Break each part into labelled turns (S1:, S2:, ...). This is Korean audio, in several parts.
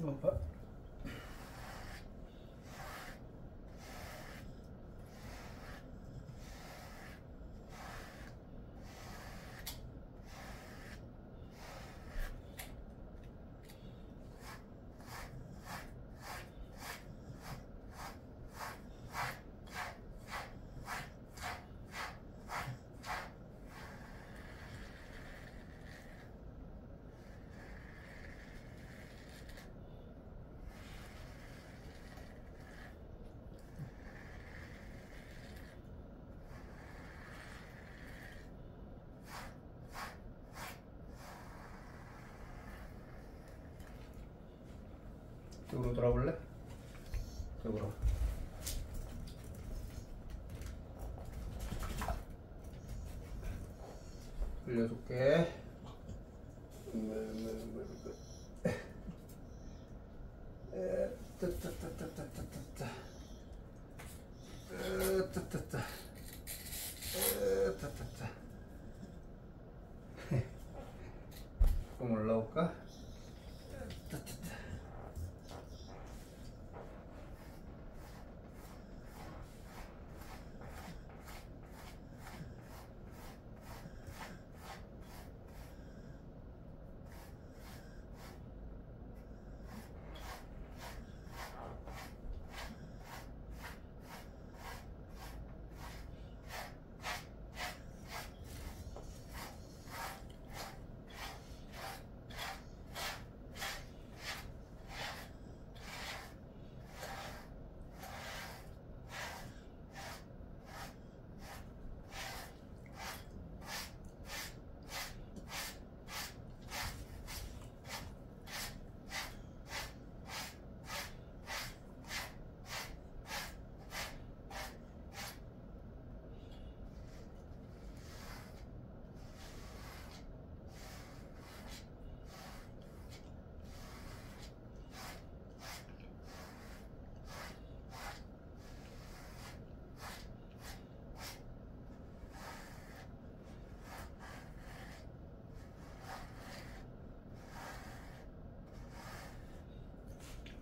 S1: 누워 이쪽으로 돌아볼래? 이쪽으로. 따따따. 좀 올라올까?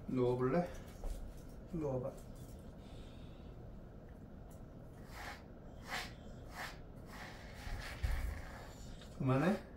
S1: 누워볼래? 누워봐. 그만해?